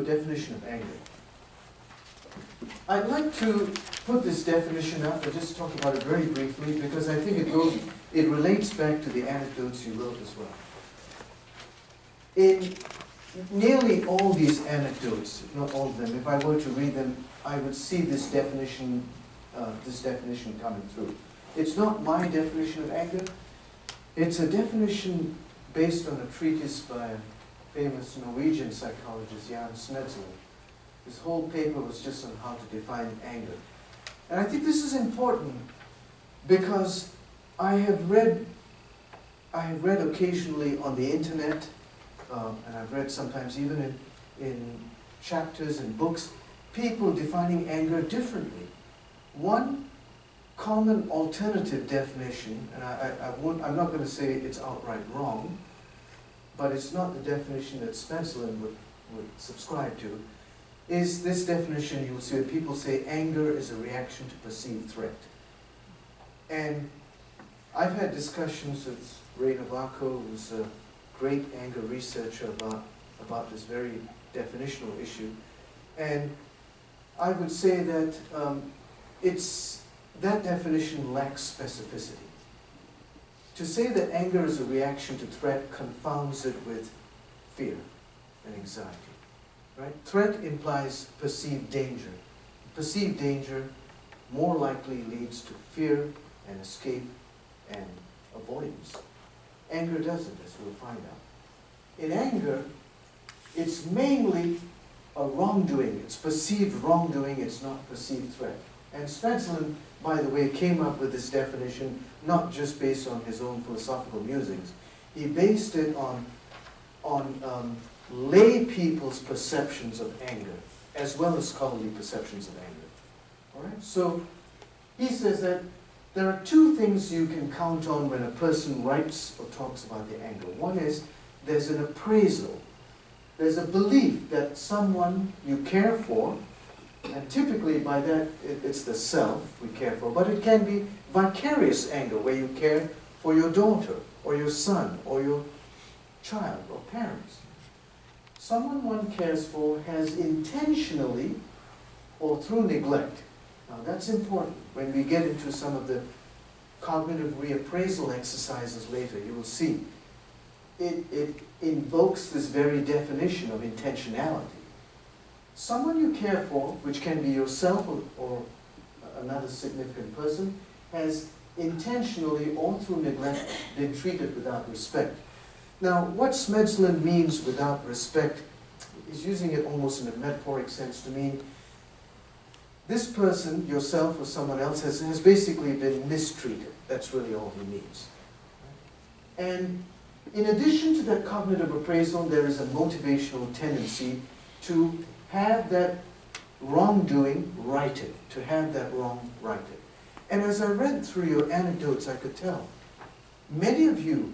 definition of anger. I'd like to put this definition up and just talk about it very briefly because I think it goes, it relates back to the anecdotes you wrote as well. In nearly all these anecdotes, if not all of them, if I were to read them, I would see this definition, uh, this definition coming through. It's not my definition of anger. It's a definition based on a treatise by famous Norwegian psychologist, Jan Smedslund. His whole paper was just on how to define anger. And I think this is important because I have read, I have read occasionally on the internet, um, and I've read sometimes even in, in chapters and books, people defining anger differently. One common alternative definition, and I, I, I won't, I'm not going to say it's outright wrong, but it's not the definition that Smedslund would, would subscribe to, is this definition you will see people say anger is a reaction to perceived threat. And I've had discussions with Ray Novaco, who's a great anger researcher about, about this very definitional issue. And I would say that um, it's, that definition lacks specificity. To say that anger is a reaction to threat confounds it with fear and anxiety. Right? Threat implies perceived danger. Perceived danger more likely leads to fear and escape and avoidance. Anger doesn't, as we'll find out. In anger, it's mainly a wrongdoing. It's perceived wrongdoing, it's not perceived threat. And Smedslund, by the way, came up with this definition not just based on his own philosophical musings. He based it on, on um, lay people's perceptions of anger, as well as scholarly perceptions of anger. All right? So he says that there are two things you can count on when a person writes or talks about their anger. One is there's an appraisal. There's a belief that someone you care for, and typically by that it, it's the self we care for, but it can be vicarious anger where you care for your daughter or your son or your child or parents. Someone one cares for has intentionally or through neglect. Now that's important. When we get into some of the cognitive reappraisal exercises later, you will see it, it invokes this very definition of intentionality. Someone you care for, which can be yourself or, or another significant person, has intentionally or through neglect been treated without respect. Now, what Smedslund means without respect is using it almost in a metaphoric sense to mean this person, yourself or someone else, has, has basically been mistreated. That's really all he means. And in addition to that cognitive appraisal, there is a motivational tendency to have that wrongdoing righted, to have that wrong righted. And as I read through your anecdotes, I could tell many of you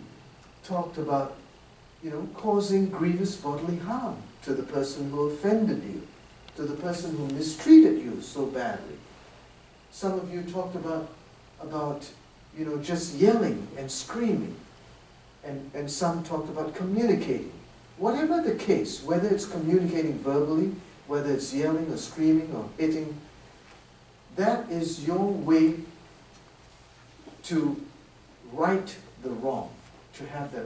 talked about, you know, causing grievous bodily harm to the person who offended you, to the person who mistreated you so badly. Some of you talked about, about you know, just yelling and screaming. And, and some talked about communicating. Whatever the case, whether it's communicating verbally, whether it's yelling or screaming or hitting, that is your way to right the wrong, to have that